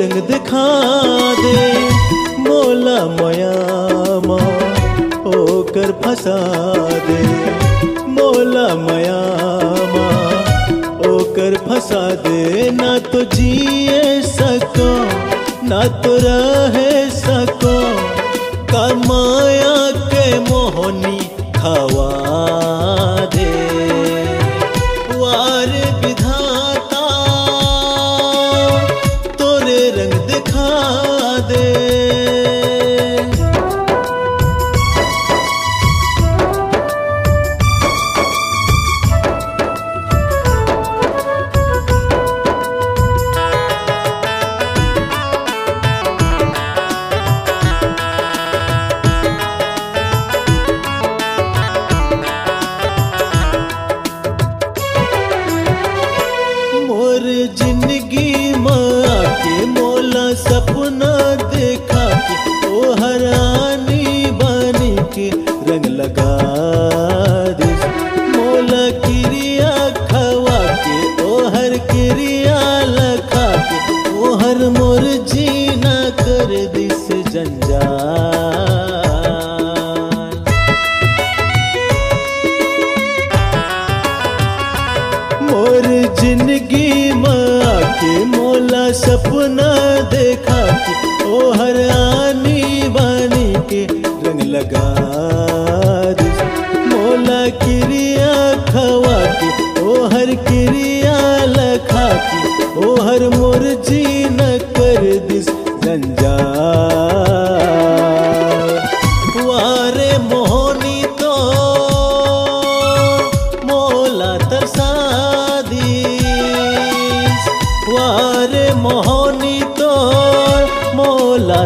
रंग दिखा दे, मोला मयामा होकर फंसा दे। मोला मयामा होकर फंसा दे, ना तो जिए सको, ना तो रहे दे ज़िंदगी माँ के मोला सपना देखा के ओ हर आनी बानी के रंग लगा मोला क्रिया खवा के ओ हर क्रिया लखा के ओ हर मोर जी न कर दिस जंजाल। वारे मोहनी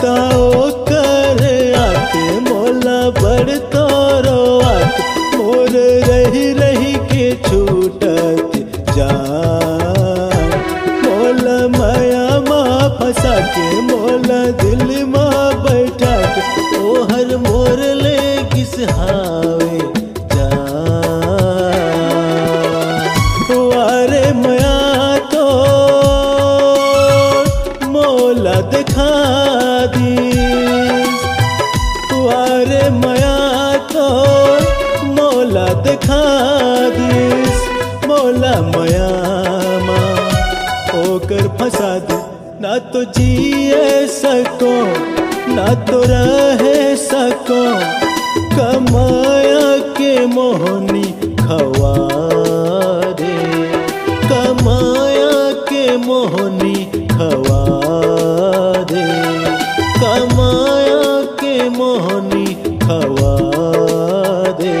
सुताओ कर आके मोला बड़ तोरो मोर रही रही के छूटत जा मोला माया माँ फंसा के मोला दिल माँ मोहब्बत खादिस मौला मयामा। होकर फंसा दे ना तो जिए सको, ना तो रह सको। कमाया के मोहनी खवा दे कमाया के मोहनी खवा दे कमाया के मोहनी खवा दे